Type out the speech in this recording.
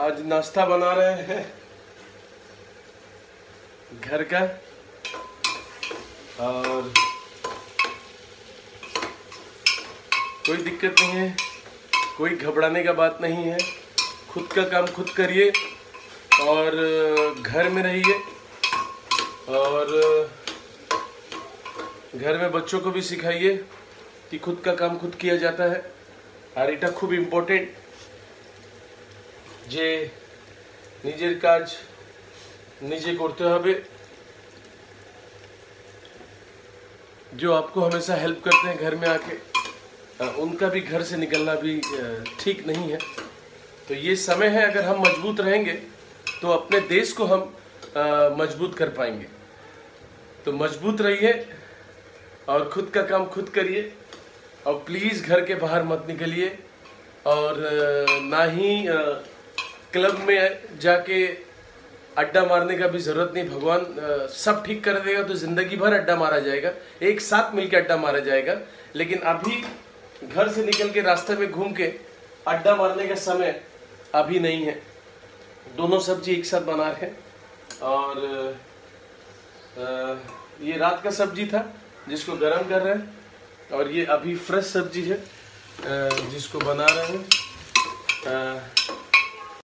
आज नाश्ता बना रहे हैं। घर का। और कोई दिक्कत नहीं है। कोई घबराने का बात नहीं है। खुद का काम खुद करिए। और घर में रहिए। और घर में बच्चों को भी सिखाइए कि खुद का काम खुद किया जाता है। आरिटा खूब इम्पोर्टेंट যে নিজের কাজ নিজে করতে হবে जो आपको हमेशा हेल्प करते हैं घर में आके अ, उनका भी घर से निकलना भी अ, ठीक नहीं है तो ये समय है अगर हम मजबूत रहेंगे तो अपने देश को हम अ, मजबूत कर पाएंगे तो मजबूत रहिए और खुद का काम खुद करिए और प्लीज़ घर के बाहर मत निकलिए और अ, ना ही अ, क्लब में जाके अड्डा मारने का भी ज़रूरत नहीं, भगवान सब ठीक कर देगा तो ज़िंदगी भर अड्डा मारा जाएगा, एक साथ मिलकर अड्डा मारा जाएगा। लेकिन अभी घर से निकल के रास्ते में घूम के अड्डा मारने का समय अभी नहीं है। दोनों सब्ज़ी एक साथ बना रहे हैं। और ये रात का सब्ज़ी था जिसको गर्म कर रहे हैं, और ये अभी फ्रेश सब्ज़ी है जिसको बना रहे हैं।